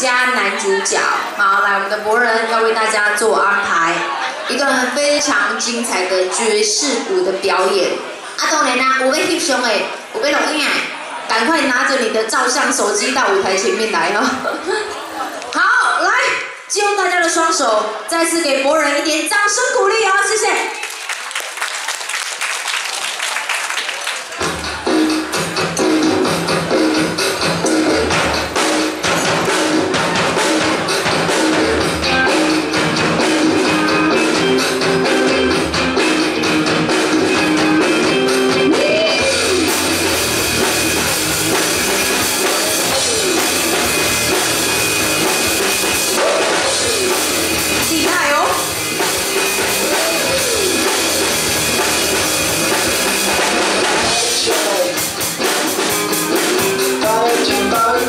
佳男主角。好，来，我们的博人要为大家做安排一段非常精彩的爵士鼓的表演。啊，当然啦，有要翕相的，有要录影的，赶快拿着你的照相手机到舞台前面来哦。好，来，借用大家的双手，再次给博人一点掌声鼓励哦，谢谢。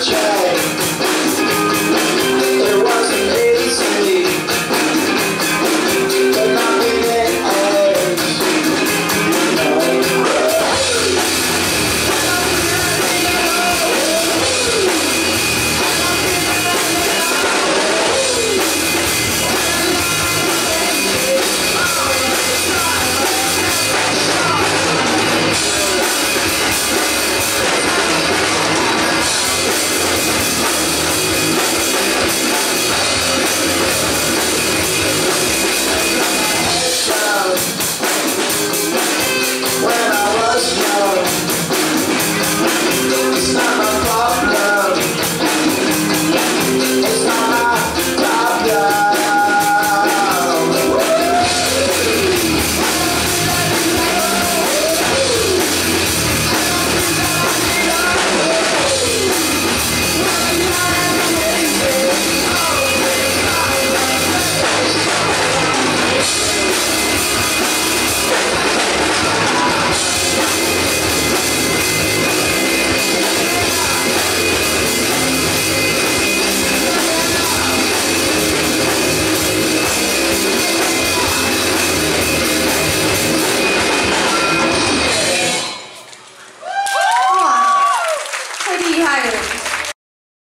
chance.